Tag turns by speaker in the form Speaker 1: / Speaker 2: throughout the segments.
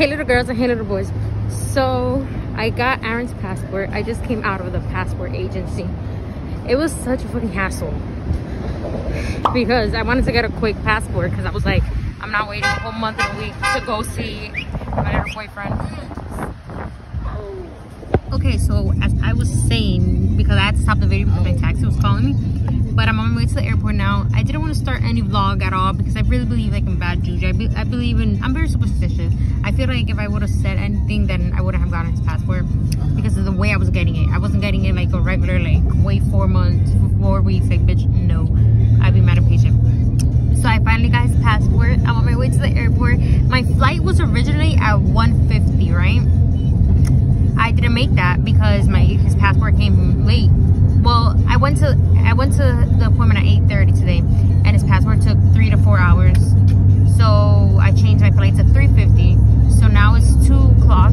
Speaker 1: Hey little girls and hey little boys. So I got Aaron's passport. I just came out of the passport agency. It was such a fucking hassle because I wanted to get a quick passport because I was like, I'm not waiting a whole month and a week to go see my little boyfriend. Okay, so as I was saying, because I had to stop the video because my oh. taxi was calling me, but I'm on my way to the airport now. I didn't want to start any vlog at all because I really believe like in bad juju. I, be, I believe in, I'm very superstitious. I feel like if I would have said anything, then I wouldn't have gotten his passport because of the way I was getting it. I wasn't getting it like a regular, like wait four months, four weeks, like bitch, no. I'd be mad impatient. So I finally got his passport. I'm on my way to the airport. My flight was originally at 150, right? I didn't make that because my his passport came late. Well, I went to I went to the appointment at 8:30 today, and his passport took three to four hours. So I changed my flight to 3:50. So now it's two o'clock.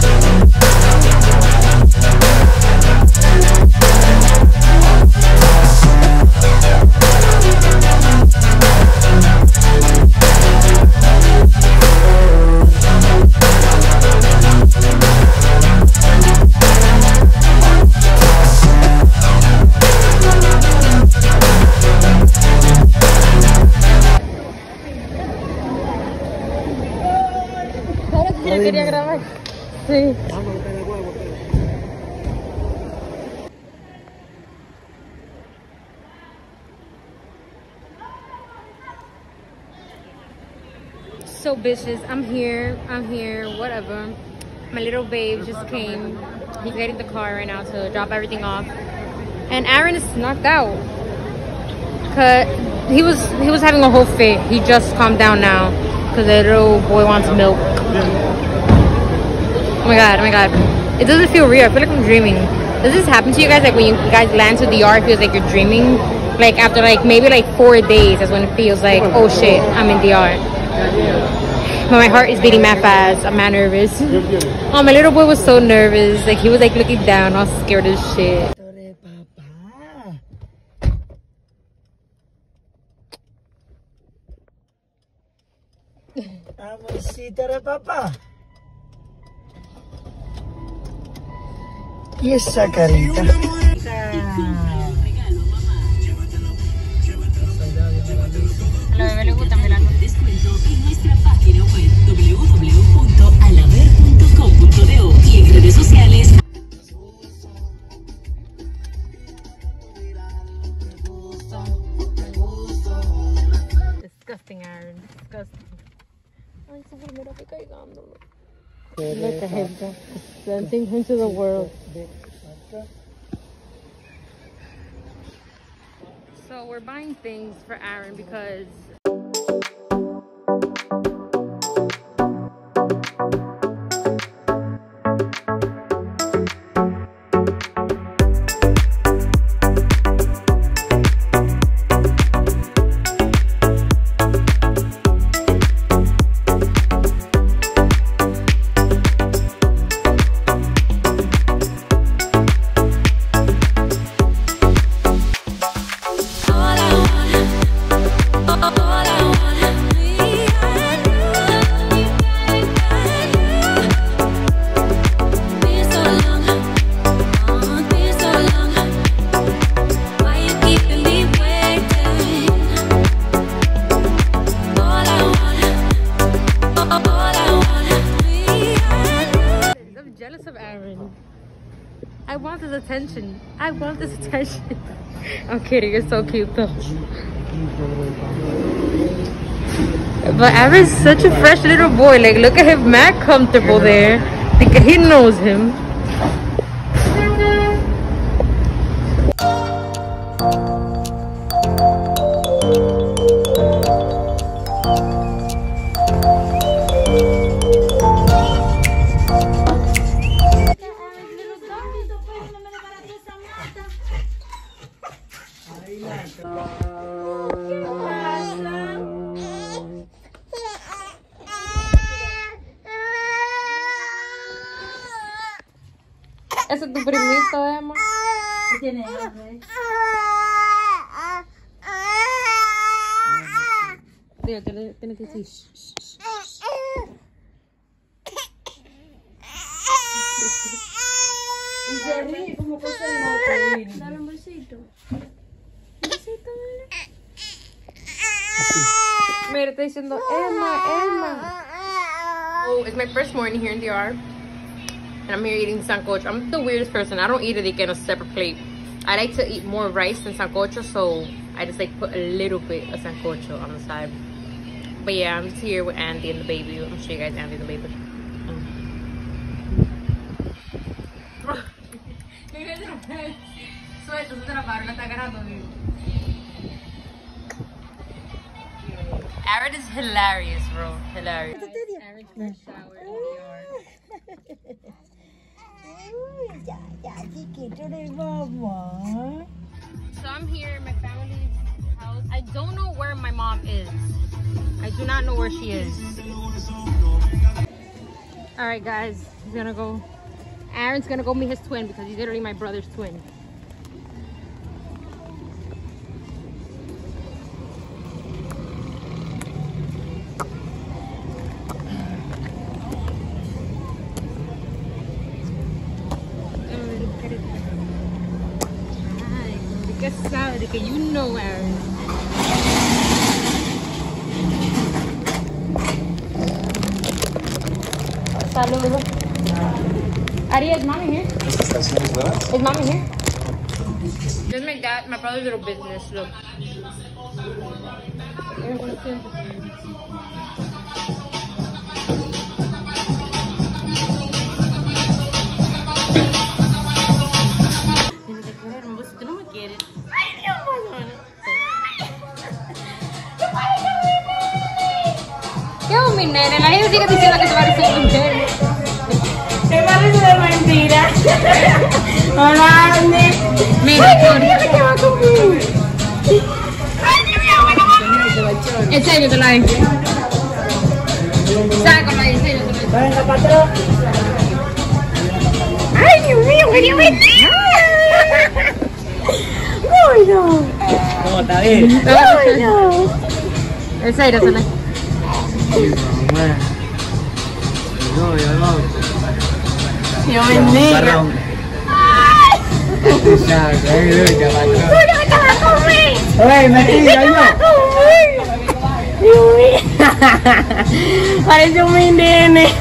Speaker 1: quería grabar. Sí. So bitches, I'm here. I'm here. Whatever. My little babe just came. He's getting the car right now to drop everything off. And Aaron is knocked out. Cause he was he was having a whole fit. He just calmed down now. Cause the little boy wants milk. Oh my god, oh my god. It doesn't feel real. I feel like I'm dreaming. Does this happen to you guys? Like when you guys land to DR, it feels like you're dreaming? Like after like maybe like four days, that's when it feels like, oh shit, I'm in DR. But my heart is beating mad fast. I'm mad nervous. Oh, my little boy was so nervous. Like he was like looking down, all scared as shit.
Speaker 2: papá. Y esa carita.
Speaker 1: A la bebé le gusta Milano.
Speaker 3: descuento en nuestra página web www.alaver.com.do y en redes sociales
Speaker 1: Disgusting, Aaron. Disgusting. Ay, su primera vez caigándolo. Look at him, presenting him to the world. So we're buying things for Aaron because I want his attention. I want this attention. I'm kidding. You're so cute though. But Aaron's such a fresh little boy. Like, look at him, mad comfortable there. He knows him. Oh, it's my first morning here in the DR. And I'm here eating sancocho. I'm the weirdest person. I don't eat it again on a separate plate. I like to eat more rice than sancocho, so I just like put a little bit of sancocho on the side. But yeah, I'm just here with Andy and the baby. I'm gonna show you guys Andy and the baby. Suelto, tú te la paras, la está agarrando. Aaron is hilarious, bro. Hilarious. Aaron's first shower in New York.
Speaker 2: Uy, ya, ya, chiquito de mamá.
Speaker 1: So I'm here in my family's house. I don't know where my mom is. I do not know where she is. All right, guys, he's gonna go. Aaron's gonna go meet his twin because he's literally my brother's twin. Que you know Aaron. Saludos. Ari, is mommy here? Is mommy here? Just my dad, my brother's little business. Look. Tú no me quieres. Ay, Dios ¿Qué es mi nene? La gente sigue diciendo que se parece un nene.
Speaker 2: ¿Qué parece de mentira? Hola, Andy.
Speaker 1: Mira, En serio te la. Sácala, en serio te la
Speaker 2: Venga, patrón.
Speaker 1: Ay, Dios mío, qué Dios mío.
Speaker 2: Uy, no.
Speaker 4: ¿Cómo está bien?
Speaker 2: Uy, no.
Speaker 1: En serio te la
Speaker 4: Mamá. Yo, yo no.
Speaker 2: Dios bendiga.
Speaker 4: Parrón. Ya, que es ya va a
Speaker 2: Ey, mentira, yo. Parece un mi nene.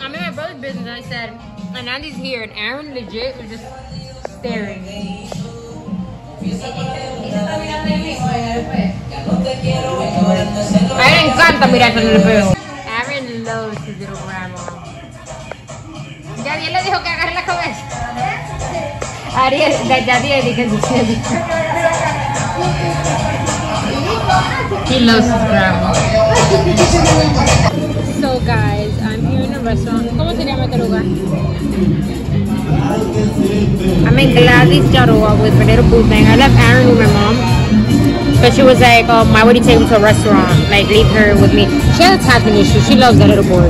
Speaker 1: I'm in my brother's business, I said, and Andy's here, and Aaron legit was just staring. A él le encanta mirarse en el espejo. Le dijo que agarre la cabeza. Ariel, ya, He loves his grandma. So guys, I'm here in a restaurant. ¿Cómo se llama este lugar? I'm in Gladys Jaroa with my little boo thing. I left Aaron with my mom. But she was like, um, why would you take him to a restaurant? Like, leave her with me. She has a tapping issue. She loves that little boy.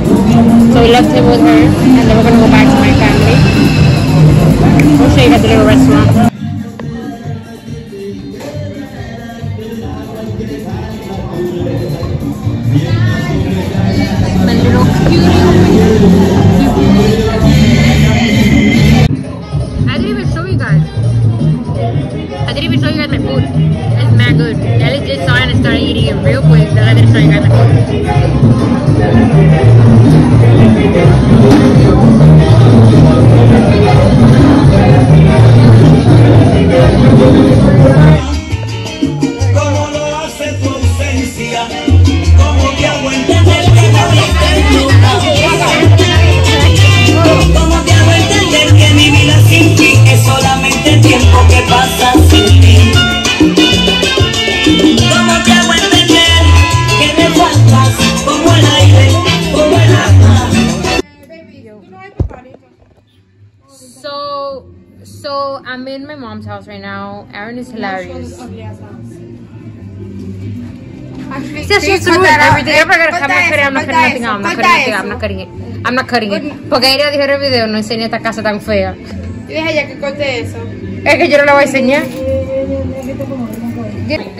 Speaker 1: So we left him with her, and then we're gonna go back to my family. House right now. Aaron is hilarious. Says she has to ruin everything. I'm not cutting, I'm not cutting nothing out. I'm not cutting nothing out. I'm not cutting it. I'm not cutting it. Porque ella dijo en el video, no esta casa tan fea.
Speaker 5: Y deja ya que corte eso.
Speaker 1: Es que yo no la voy a enseñar.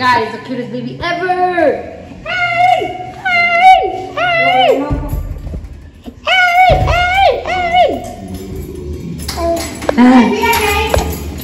Speaker 1: God, it's the cutest baby ever. Hey, hey, hey. Hey, hey, hey.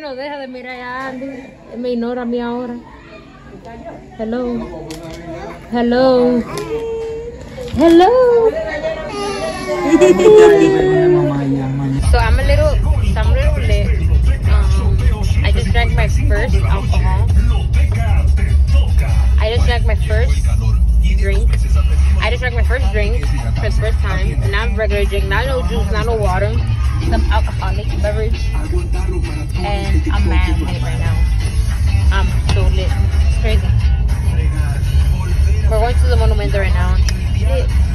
Speaker 2: no
Speaker 1: deja de mirar a Andy. Él me ignora a mí ahora. Hello. Hello. Hello. So I'm a little, so I'm a little lit. Um, I just drank my first alcohol. I just drank my first drink. I just drank my first drink for the first time. And not regular drink, not no juice, not no water. Some alcoholic beverage. Monumento right now.